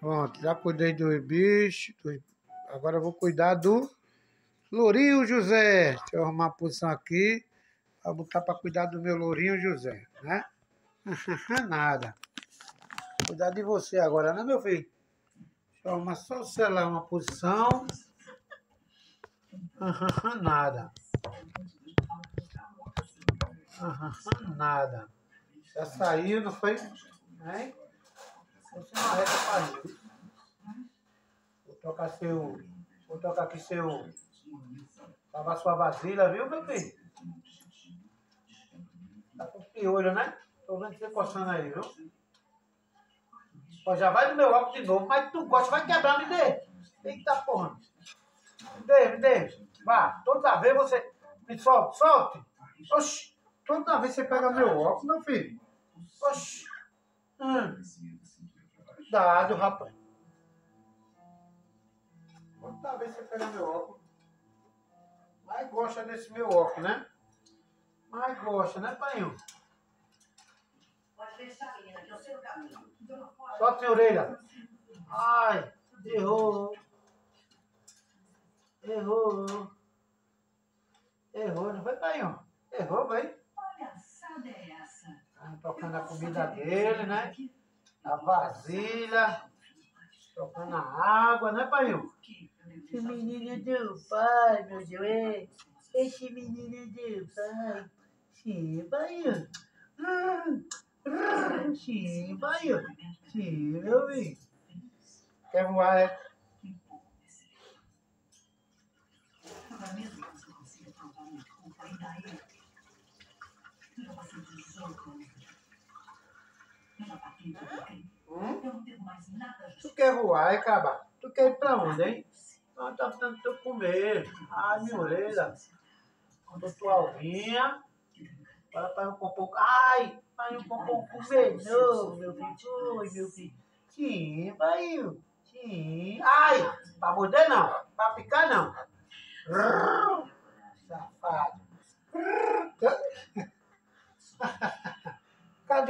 Pronto, já cuidei dos bichos. dos- Agora eu vou cuidar do Lourinho José. Deixa eu arrumar a posição aqui. Vou botar para cuidar do meu Lourinho José, né? Nada. Cuidar de você agora, né, meu filho? Deixa eu arrumar só o celular, uma posição. Nada. Nada. Já saiu, não foi? Hein? Você não reta saiu. Vou tocar seu. Vou tocar aqui seu. Lavar sua vasilha, viu, meu filho? Tá com piolho, né? Tô vendo você coçando aí, viu? Ó, já vai no meu óculos de novo, mas tu gosta, vai quebrar, me dê. Eita porra. Me dê, me dê. Vá, toda vez você. Me solte, solte. Oxi, toda vez você pega meu óculos, meu filho. Oxi. Hum. Cuidado, rapaz. Toda vez você pega meu óculos. Mais gosta desse meu óculos, né? Mais gosta, né, pai? Pode deixar, menina, que eu sei o caminho. Solte a orelha. Ai, errou. Errou. Errou, não foi, pai? Errou, vai. Palhaçada é essa? Tá tocando a comida dele, né? A vasilha. Tocando a água, né, pai? Esse menino do pai, meu Deus. Esse menino do pai. Sim, pai. Sim, pai. Sim, meu filho. Quer voar, é? Mesmo que você consiga provar é. Eu jogo. Eu já paguei por crime. Hum? Tu quer voar, é, caba? Tu quer ir pra onde, hein? Ah, tá dando teu comer. Ai, minha orelha. Quando tua alvinha. Para para um pompom. Ai, vai um pompom comer. Não, meu filho. Oi, meu filho. Sim, vai. Sim. Ai, pra morder não. Pra picar não.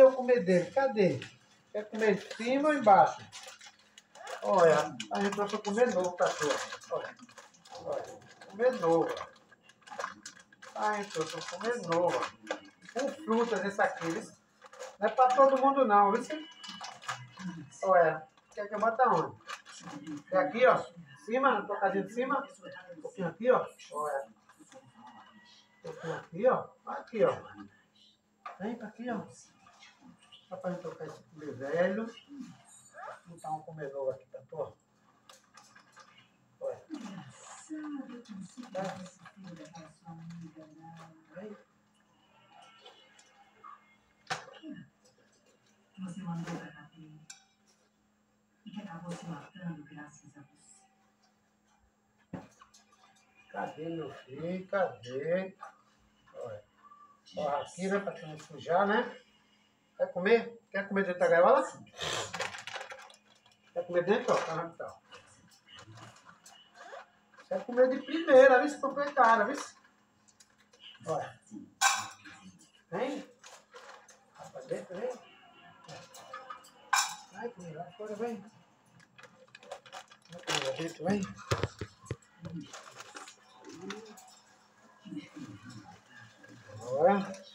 Cadê o comer dele? Cadê? Quer comer de cima ou embaixo? Olha, a gente trouxe comer novo, cachorro. Olha, olha, comer novo. A gente trouxe comer novo. Com frutas esse aqui? Não é pra todo mundo não, viu? Olha, quer que eu bota onde? Quer aqui, ó? Cima, na tocadinha de cima. Um pouquinho aqui, ó. Olha. Um pouquinho aqui, ó. Aqui, ó. Vem pra aqui, ó. Só pra gente trocar esse comer velho. Vou botar um comer novo aqui pra tu. Olha. Sabe, eu consigo Tá. filho daquela sua amiga, não. Que você mandou pra cadeia. E que acabou se matando graças a você. Cadê meu filho? Cadê? Olha. Aqui, né? Pra não sujar, né? Quer comer? Quer comer dentro da gaiola? Quer comer dentro? Tá então. Quer comer de primeira, viu? Se cara, viu? Olha. Vem. Pra dentro, vem. Vai, comer lá fora, vem. Vai comer lá dentro, vem. Bora.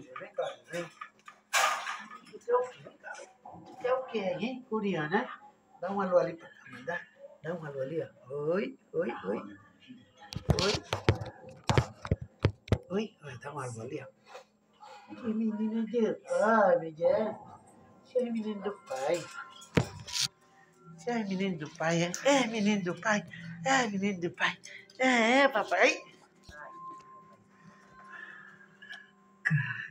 Zé? vem cá, vem. Tu quer o quê? Vem quer o quê, hein, Curiana, né? Dá um alô ali pra cá, mãe, dá. Dá um alô ali, ó. Oi, oi, oi. Oi. Oi, oi, dá um alô ali, ó. Que menino do pai, Deus. Você é menino do pai. Você é menino do pai, é? É menino do pai. É menino do pai. É, é, papai. Cara,